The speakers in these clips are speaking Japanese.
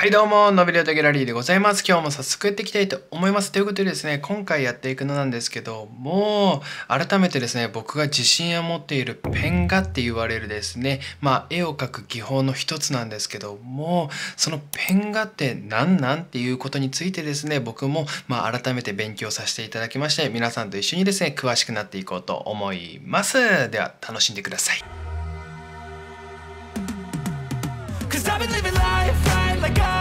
はいどうも、のびりょとギャラリーでございます。今日も早速やっていきたいと思います。ということでですね、今回やっていくのなんですけども、改めてですね、僕が自信を持っているペン画って言われるですね、まあ絵を描く技法の一つなんですけども、そのペン画って何なんっていうことについてですね、僕もまあ改めて勉強させていただきまして、皆さんと一緒にですね、詳しくなっていこうと思います。では、楽しんでください。like I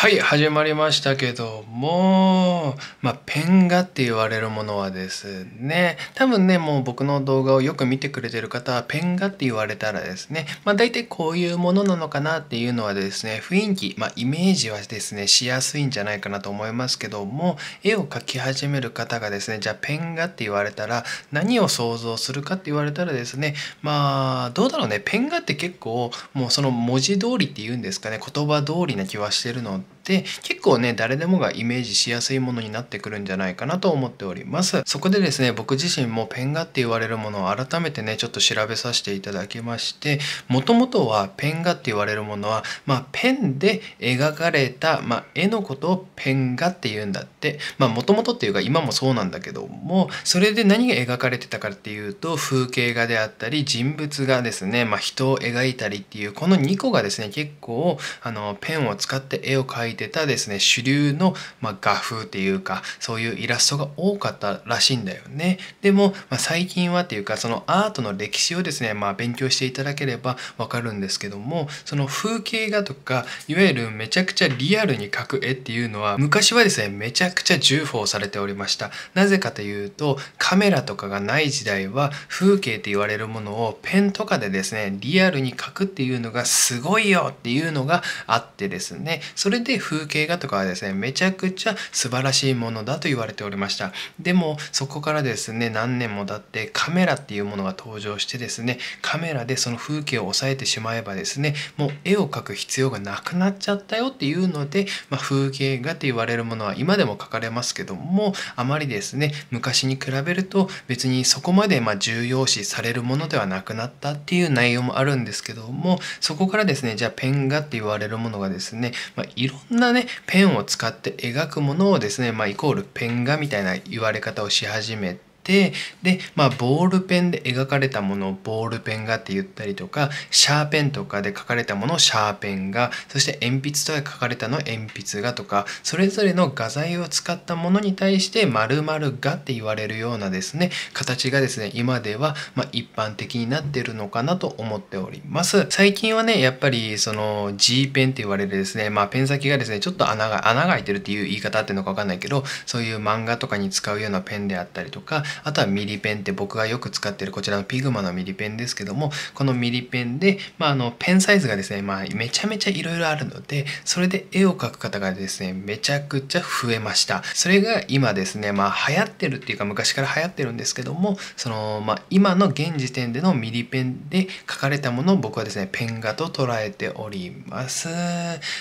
はい始まりましたけどもまあペン画って言われるものはですね多分ねもう僕の動画をよく見てくれてる方はペン画って言われたらですねまあ大体こういうものなのかなっていうのはですね雰囲気まあイメージはですねしやすいんじゃないかなと思いますけども絵を描き始める方がですねじゃあペン画って言われたら何を想像するかって言われたらですねまあどうだろうねペン画って結構もうその文字通りっていうんですかね言葉通りな気はしてるのでで結構ね誰でもがイメージしやすいものになってくるんじゃないかなと思っております。そこでですね僕自身もペン画って言われるものを改めてねちょっと調べさせていただきましてもともとはペン画って言われるものはまあペンで描かれた、まあ、絵のことをペン画って言うんだって。まあもともとっていうか今もそうなんだけどもそれで何が描かれてたかっていうと風景画であったり人物画ですね、まあ、人を描いたりっていうこの2個がですね結構あのペンを使って絵を描いてたですね主流の、まあ、画風っていうかそういうイラストが多かったらしいんだよね。でも、まあ、最近はっていうかそのアートの歴史をですね、まあ、勉強していただければわかるんですけどもその風景画とかいわゆるめちゃくちゃリアルに描く絵っていうのは昔はですねめちゃくちゃ重宝されておりました。なぜかというとカメラとかがない時代は風景って言われるものをペンとかでですねリアルに描くっていうのがすごいよっていうのがあってですね。それで風景画とかはですねめちゃくちゃ素晴らしいものだと言われておりました。でもそこからですね何年も経ってカメラっていうものが登場してですねカメラでその風景を抑えてしまえばですねもう絵を描く必要がなくなっちゃったよっていうので、まあ、風景画って言われるものは今でも描かれますけどもあまりですね昔に比べると別にそこまでま重要視されるものではなくなったっていう内容もあるんですけどもそこからですねじゃあペン画って言われるものがですね、まあ、いろんなねペンを使って描くものをですね、まあ、イコールペン画みたいな言われ方をし始めててで、まあ、ボールペンで描かれたものをボールペン画って言ったりとかシャーペンとかで描かれたものをシャーペン画そして鉛筆とかで描かれたのを鉛筆画とかそれぞれの画材を使ったものに対して〇〇画って言われるようなですね形がですね今ではま一般的になってるのかなと思っております。最近はねやっぱりその G ペンって言われるですねまあペン先がですねちょっと穴が穴が開いてるっていう言い方っていうのか分かんないけどそういう漫画とかに使うようなペンであったりとかあとはミリペンって僕がよく使ってるこちらのピグマのミリペンですけどもこのミリペンで、まあ、あのペンサイズがですね、まあ、めちゃめちゃいろいろあるのでそれで絵を描く方がですねめちゃくちゃ増えました。それが今ですねまあ流行ってるっていうか昔から流行ってるんですけどもその、まあ、今の現時点でのミリペンで描かれたものを僕はですねペン画と捉えております、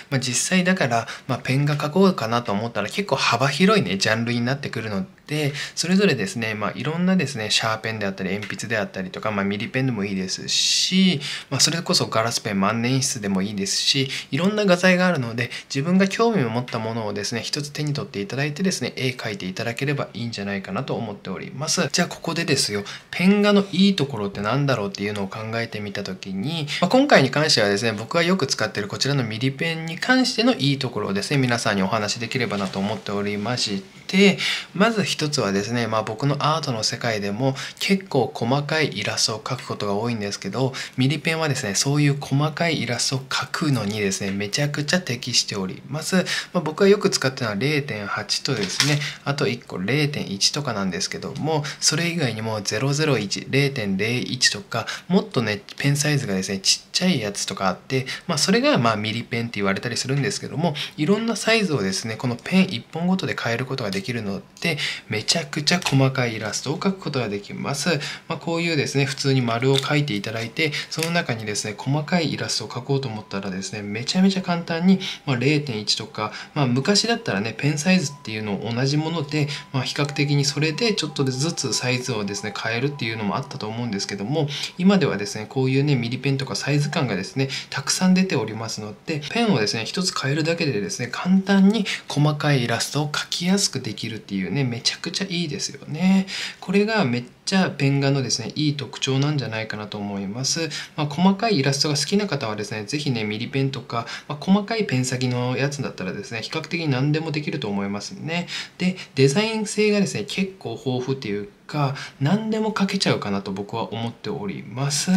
まあ、実際だから、まあ、ペン画描こうかなと思ったら結構幅広いねジャンルになってくるのでそれぞれですね、まあ、いろんなですねシャーペンであったり鉛筆であったりとか、まあ、ミリペンでもいいですし、まあ、それこそガラスペン万年筆でもいいですしいろんな画材があるので自分が興味を持ったものをですね一つ手に取っていただいてですね絵描いていただければいいんじゃないかなと思っております。じゃあここでですよペン画のいいところって何だろうっていうのを考えてみた時に、まあ、今回に関してはですね僕がよく使ってるこちらのミリペンに関してのいいところをですね皆さんにお話しできればなと思っておりましてまず一つはですね、まあ、僕のアートの世界でも結構細かいイラストを描くことが多いんですけどミリペンはですねそういう細かいイラストを描くのにですねめちゃくちゃ適しております、まあ、僕がよく使ってるのは0.8とですねあと1個0.1とかなんですけどもそれ以外にも0010.01とかもっとねペンサイズがですねちっちゃいやつとかあって、まあ、それがまあミリペンって言われたりするんですけどもいろんなサイズをですねこのペン1本ごとで変えることがでできるのでめちゃくちゃ細かいイラストを描くことができます、まあ、こういうですね普通に丸を描いていただいてその中にですね細かいイラストを描こうと思ったらですねめちゃめちゃ簡単に、ま、0.1とか、まあ、昔だったらねペンサイズっていうのを同じもので、まあ、比較的にそれでちょっとずつサイズをですね変えるっていうのもあったと思うんですけども今ではですねこういうねミリペンとかサイズ感がですねたくさん出ておりますのでペンをですね一つ変えるだけでですね簡単に細かいイラストを描きやすくでできるっていうねめちゃくちゃいいですよね。これがめっちゃペン画のですねいい特徴なんじゃないかなと思います、まあ、細かいイラストが好きな方はですね是非ねミリペンとか、まあ、細かいペン先のやつだったらですね比較的何でもできると思いますね。でデザイン性がですね結構豊富っていうか何でも書けちゃうかなと僕は思っております。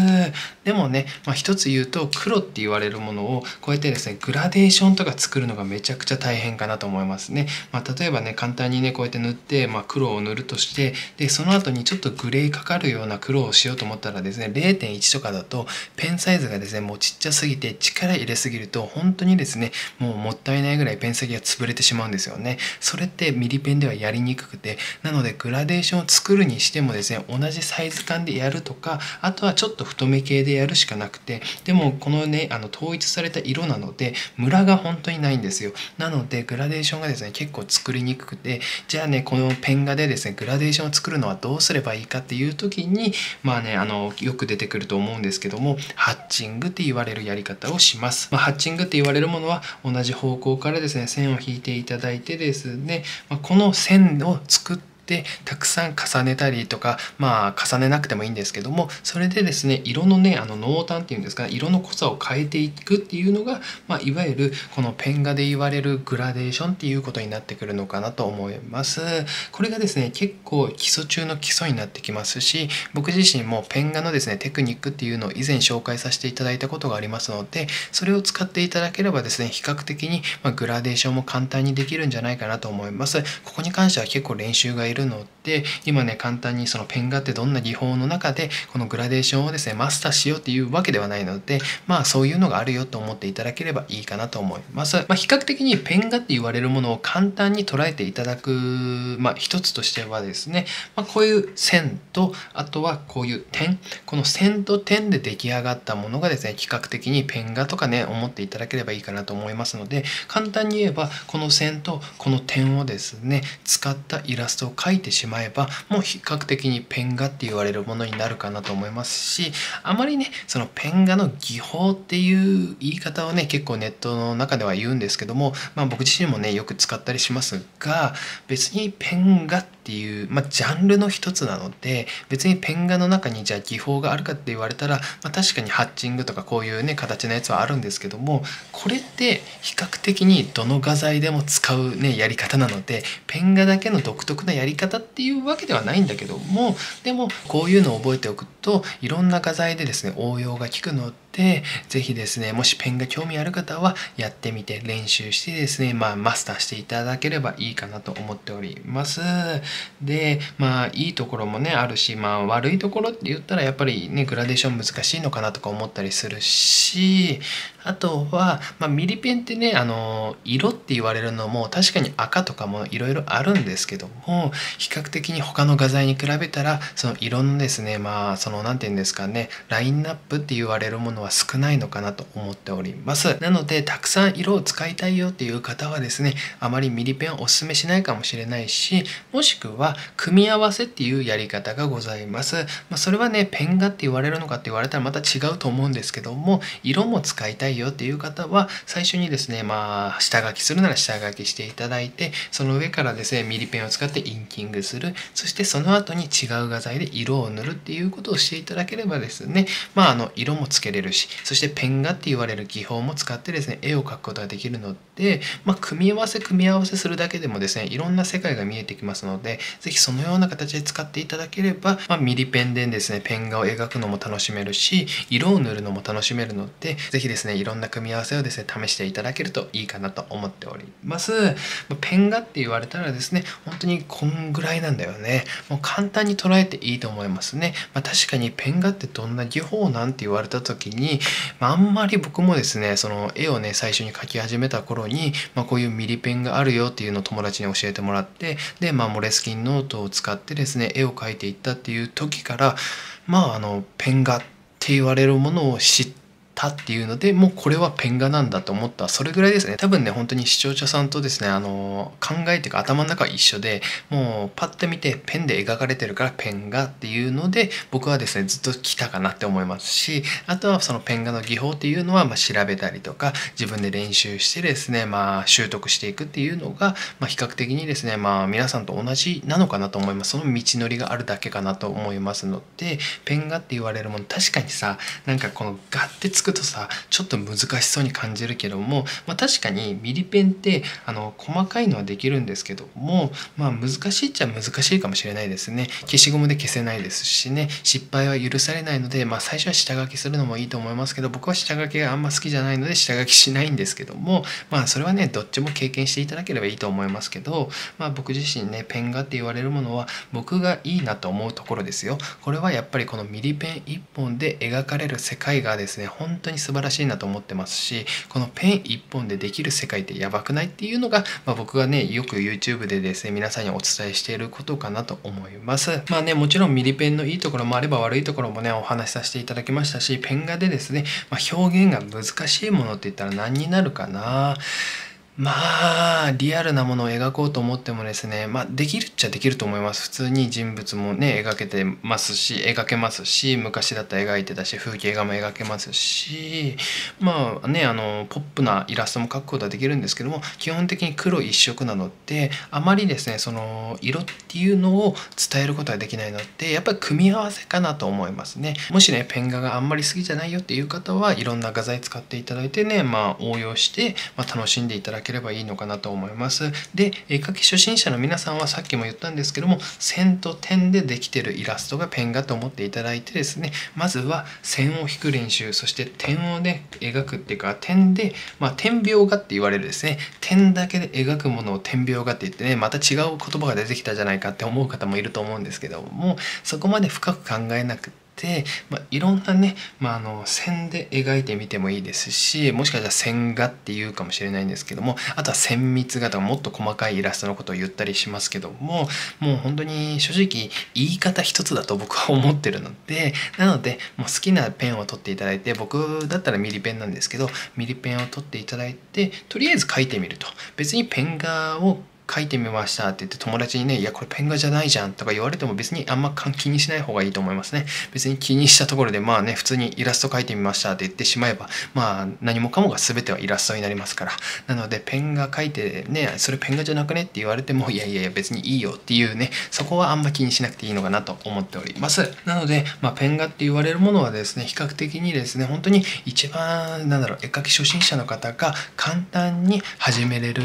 でもね、まあ、一つ言うと黒って言われるものをこうやってですねグラデーションとか作るのがめちゃくちゃ大変かなと思いますね、まあ、例えばね簡単にねこうやって塗って、まあ、黒を塗るとしてでその後にちょっとグレーかかるような黒をしようと思ったらですね0.1とかだとペンサイズがですねもうちっちゃすぎて力入れすぎると本当にですねもうもったいないぐらいペン先が潰れてしまうんですよね。それってミリペンではやりにくくてなのでグラデーションを作るにしてもですね同じサイズ感でやるとかあとはちょっと太め系でやるしかなくてでもこのねあの統一された色なのでムラが本当にないんですよ。なのでグラデーションがですね結構作りにくくてじゃあねこのペン画でですねグラデーションを作るのはどうすればいいかっていう時にまあねあのよく出てくると思うんですけどもハッチングって言われるやり方をします、まあ、ハッチングって言われるものは同じ方向からですね線を引いていただいてですね、まあ、この線を作ってでたくさん重ねたりとかまあ重ねなくてもいいんですけどもそれでですね色のねあの濃淡っていうんですか色の濃さを変えていくっていうのが、まあ、いわゆるこのペン画で言われるグラデーションっていうことになってくるのかなと思います。これがですね結構基礎中の基礎になってきますし僕自身もペン画のですねテクニックっていうのを以前紹介させていただいたことがありますのでそれを使っていただければですね比較的に、まグラデーションも簡単にできるんじゃないかなと思います。ここに関しては結構練習がいるので今ね簡単にそのペン画ってどんな技法の中でこのグラデーションをですねマスターしようっていうわけではないのでまあそういうのがあるよと思っていただければいいかなと思います、まあ、比較的にペン画って言われるものを簡単に捉えていただくまあ一つとしてはですね、まあ、こういう線とあとはこういう点。この線と点で出来上がったものがですね比較的にペン画とかね思っていただければいいかなと思いますので簡単に言えばこの線とこの点をですね使ったイラストを書いてしまえばもう比較的にペン画って言われるものになるかなと思いますしあまりねそのペン画の技法っていう言い方をね結構ネットの中では言うんですけども、まあ、僕自身もねよく使ったりしますが別にペン画ってていう、まあ、ジャンルの一つなので別にペン画の中にじゃあ技法があるかって言われたら、まあ、確かにハッチングとかこういうね形のやつはあるんですけどもこれって比較的にどの画材でも使うねやり方なのでペン画だけの独特なやり方っていうわけではないんだけどもでもこういうのを覚えておくといろんな画材でですね応用が効くのでで是非ですねもしペンが興味ある方はやってみて練習してですねまあマスターしていただければいいかなと思っております。でまあいいところもねあるしまあ悪いところって言ったらやっぱりねグラデーション難しいのかなとか思ったりするしあとは、まあ、ミリペンってねあの色って言われるのも確かに赤とかもいろいろあるんですけども比較的に他の画材に比べたらその色のですねまあその何て言うんですかねラインナップって言われるものは少ないのかなと思っております。なのでたくさん色を使いたいよっていう方はですねあまりミリペンをおすすめしないかもしれないしもしくは組み合わせっていうやり方がございます、まあ、それはねペン画って言われるのかって言われたらまた違うと思うんですけども色も使いたいいよっていう方は最初にですねまあ下書きするなら下書きしていただいてその上からですねミリペンを使ってインキングする。そしてその後に違う画材で色を塗るっていうことをしていただければですねまああの色もつけれるしそしてペン画って言われる技法も使ってですね絵を描くことができるので、まあ、組み合わせ組み合わせするだけでもですねいろんな世界が見えてきますので是非そのような形で使っていただければ、まあ、ミリペンでですねペン画を描くのも楽しめるし色を塗るのも楽しめるので是非ですねいろんな組み合わせをですね試していただけるといいかなと思っております。ペン画って言われたらですね本当にこんぐらいなんだよね。もう簡単に捉えていいと思いますね、まあ、確かにペン画ってどんな技法なんて言われた時に、まあ、あんまり僕もですねその絵をね最初に描き始めた頃に、まあ、こういうミリペンがあるよっていうのを友達に教えてもらってで、まあ、モレスキンノートを使ってですね絵を描いていったっていう時からまああのペン画って言われるものを知ってたっていうのでもうこれはペン画なんだと思った。それぐらいですね。多分ね本当に視聴者さんとですねあの考えていうか頭の中は一緒でもうパッと見てペンで描かれてるからペン画っていうので僕はですねずっと来たかなって思いますしあとはそのペン画の技法っていうのはま調べたりとか自分で練習してですねまあ習得していくっていうのが、ま、比較的にですねまあ皆さんと同じなのかなと思います。その道のりがあるだけかなと思いますのでペン画って言われるもの確かにさなんかこの画ってつくとさちょっと難しそうに感じるけども、まあ、確かにミリペンってあの細かいのはできるんですけども、まあ、難しいっちゃ難しいかもしれないですね。消しゴムで消せないですしね。失敗は許されないので、まあ、最初は下書きするのもいいと思いますけど僕は下書きがあんま好きじゃないので下書きしないんですけどもまあそれはねどっちも経験していただければいいと思いますけど、まあ、僕自身ねペン画って言われるものは僕がいいなと思うところですよ。これはやっぱりこのミリペン1本で描かれる世界がですね本当に素晴らしいなと思ってますしこのペン1本でできる世界ってやばくないっていうのが、まあ、僕がねよく YouTube でですね皆さんにお伝えしていることかなと思います。まあねもちろんミリペンのいいところもあれば悪いところもねお話しさせていただきましたしペン画でですね、まあ、表現が難しいものって言ったら何になるかな。まあリアルなものを描こうと思ってもですねまあできるっちゃできると思います。普通に人物もね描けてますし描けますし昔だったら描いてたし風景画も描けますしまあねあのポップなイラストも描くことはできるんですけども基本的に黒一色なのであまりですねその色っていうのを伝えることができないのでやっぱり組み合わせかなと思いますね。もしねペン画があんまり好きじゃないよっていう方はいろんな画材使っていただいてねまあ応用して、まあ、楽しんでいただければいいのかなと思います。で、絵描き初心者の皆さんはさっきも言ったんですけども、線と点でできてるイラストがペン画と思っていただいてですね、まずは線を引く練習、そして点をね、描くっていうか、点で、まあ、点描画って言われるですね、点だけで描くものを点描画って言ってね、また違う言葉が出てきたじゃないかって思う方もいると思うんですけども、そこまで深く考えなくて、で、まあ、いろんなね、まあ、あの線で描いてみてもいいですしもしかしたら線画っていうかもしれないんですけどもあとは線密画とかもっと細かいイラストのことを言ったりしますけどももう本当に正直言い方一つだと僕は思ってるのでなのでもう好きなペンを取っていただいて僕だったらミリペンなんですけどミリペンを取っていただいてとりあえず書いてみると。別にペン画を書いてみましたって言って友達にね、いや、これペン画じゃないじゃんとか言われても別にあんま気にしない方がいいと思いますね。別に気にしたところで、まあね、普通にイラスト描いてみましたって言ってしまえば、まあ何もかもが全てはイラストになりますから。なので、ペン画描いてね、それペン画じゃなくねって言われても、いやいやいや別にいいよっていうね、そこはあんま気にしなくていいのかなと思っております。なので、まあ、ペン画って言われるものはですね、比較的にですね、本当に一番、なんだろう、絵描き初心者の方が簡単に始めれる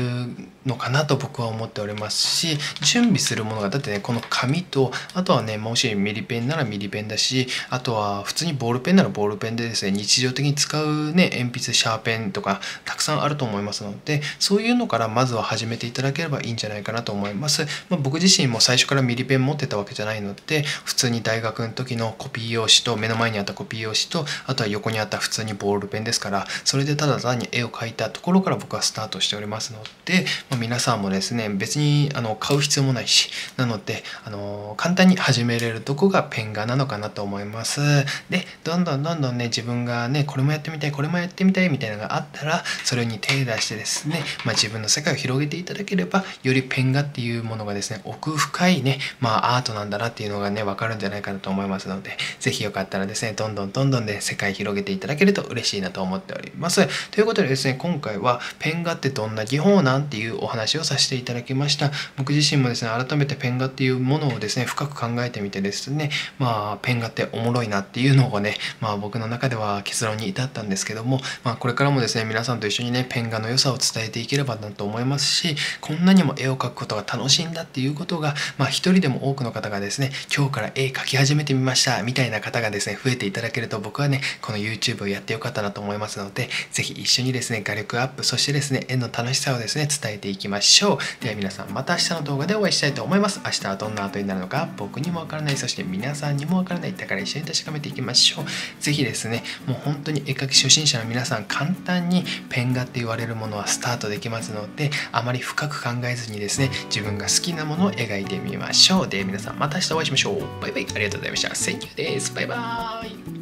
のかなと僕は思っておりますし準備するものがだってねこの紙とあとはねもしミリペンならミリペンだしあとは普通にボールペンならボールペンでですね日常的に使うね鉛筆シャーペンとかたくさんあると思いますのでそういうのからまずは始めていただければいいんじゃないかなと思います、まあ、僕自身も最初からミリペン持ってたわけじゃないので普通に大学の時のコピー用紙と目の前にあったコピー用紙とあとは横にあった普通にボールペンですからそれでただ単に絵を描いたところから僕はスタートしておりますので、まあ皆さんもですね別にあの買う必要もないしなのであの簡単に始めれるとこがペン画なのかなと思います。でどんどんどんどんね自分がねこれもやってみたいこれもやってみたいみたいなのがあったらそれに手出してですね、まあ、自分の世界を広げていただければよりペン画っていうものがですね奥深いねまあアートなんだなっていうのがね分かるんじゃないかなと思いますので是非よかったらですねどんどんどんどんね世界広げていただけると嬉しいなと思っております。ということでですね今回はペン画ってどんな技法なんていうおお話をさせていただきました。僕自身もですね改めてペン画っていうものをですね深く考えてみてですねまあペン画っておもろいなっていうのをねまあ僕の中では結論に至ったんですけどもまあこれからもですね皆さんと一緒にねペン画の良さを伝えていければなと思いますしこんなにも絵を描くことが楽しいんだっていうことがまあ一人でも多くの方がですね今日から絵描き始めてみましたみたいな方がですね増えていただけると僕はねこの YouTube をやってよかったなと思いますので是非一緒にですね画力アップそしてですね絵の楽しさをですね伝えてていきましょう。では皆さんまた明日の動画でお会いしたいと思います。明日はどんな後になるのか僕にもわからない。そして皆さんにもわからない。だから一緒に確かめていきましょう。是非ですねもう本当に絵描き初心者の皆さん簡単にペン画って言われるものはスタートできますのであまり深く考えずにですね自分が好きなものを描いてみましょう。で皆さんまた明日お会いしましょう。バイバイ。ありがとうございました。Thank you です。バイバイ。